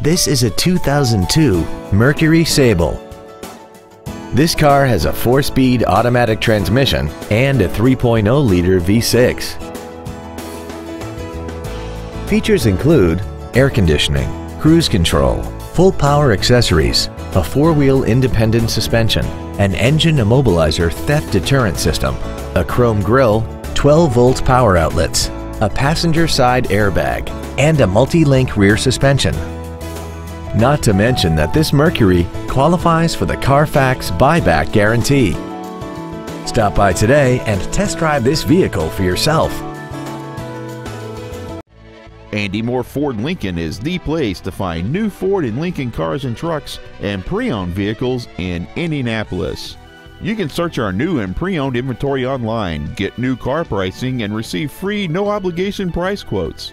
This is a 2002 Mercury Sable. This car has a 4-speed automatic transmission and a 3.0-liter V6. Features include air conditioning, cruise control, full power accessories, a four-wheel independent suspension, an engine immobilizer theft deterrent system, a chrome grille, 12-volt power outlets, a passenger side airbag, and a multi-link rear suspension. Not to mention that this Mercury qualifies for the Carfax buyback guarantee. Stop by today and test drive this vehicle for yourself. Andy Mohr Ford Lincoln is the place to find new Ford and Lincoln cars and trucks and pre-owned vehicles in Indianapolis. You can search our new and pre-owned inventory online, get new car pricing, and receive free no-obligation price quotes.